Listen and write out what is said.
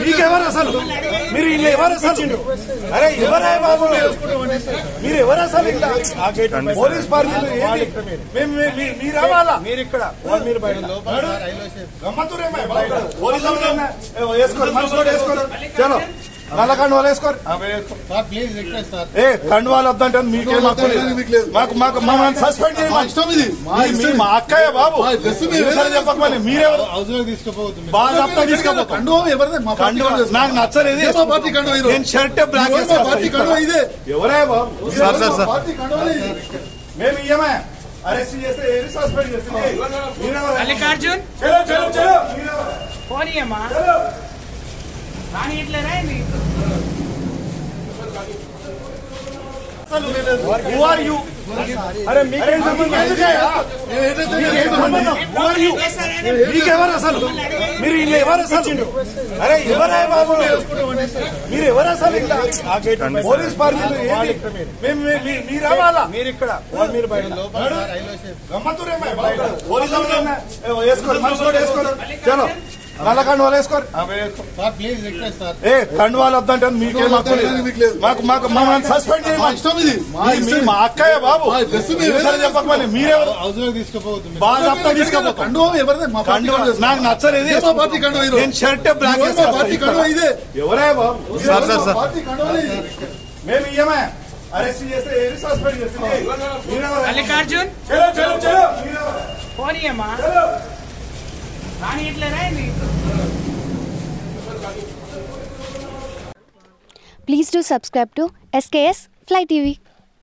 మీకెవరు అసలు మీరు ఇల్లు ఎవరు అసలు అరే ఎవరే బాబు? మీరు ఎవరు అసలు ఇట్లా? పోలీస్ మీరు రావాలా? మీరు ఇక్కడ మీరు బయట గమ్మతురేమో వేసుకోరు మనసు కూడా చలో. నల్ల కండువాలు వేసుకోరు ప్లీజ్ రిక్వెస్ట్ సార్. ఏ వద్దంటే అక్కయ్య బాబు. చెప్పకపోయి మీరెవరు బాగా తప్ప నాకు నచ్చలేదు నేను షర్ట్ బ్లాక్ ఎవరే బాబు? సార్ సార్ మేము ఇయ్యమే. అరెస్ట్ చేస్తే సస్పెండ్ చేస్తే మల్లికార్జున్? ఫోన్ ఇయ్యమ్మా. రాని ఇట్లేరా ఏంది Who are you? అరే మీకేం సంబంధం మీకేం సంబంధం Who are you? మీకెవరు అసలు మీరు ఇల్లు ఎవరు అసలు అరే ఎవరే బాబు మీరు మీరు ఎవరు అసలు ఇలా పోలీస్ పార్టీ మేము మీ- మీ- మీరు రావాలా మీరు ఇక్కడ మీరు బయట గమ్మత్తురేమే పోలీసు వేసుకోరు మనిషి కూడా వేసుకోరు చలో నల్ల కండువాలు వేసుకోరు సార్ ప్లీజ్ రిక్వెస్ట్ సార్ ఏ కండువాలు వద్దంటే మీకేం హక్కు మీకు లేదు. లేదు మాకు మాకు మమ్మల్ని సస్పెండ్ మా చేయమని ఇష్టం ఇది మా మీ- మీ- ఇష్టం మా అక్కయ్య బాబు మా డ్రెస్ మీరు మీరు సరే చెప్పకపోతే మీరెవరు హౌస్ లో తీసుకుపోతుంది బాగా తప్ప తీసుకోపోతాం కండువా ఎవరిదే మా పార్టీ కండువా కండువా. నాకు నచ్చలేదు ఇదే మా పార్టీ కండువా ఈరోజు. నేను షర్ట్ బ్లాక్ ఈరోజు మా పార్టీ కండువా ఇదే ఎవరే బాబు ఈరోజు మా పార్టీ కండువా ఇది. మేము ఇయ్యమే అరెస్ట్ చేస్తే ఏది సస్పెండ్ చేస్తే మీరెవరు? మల్లికార్జున్ చలో చలో చలో మీరెవరు? ఫోన్ ఇయ్యమ్మా రాని ఇట్లేరా ఏంది Please do subscribe to SKS Fly TV.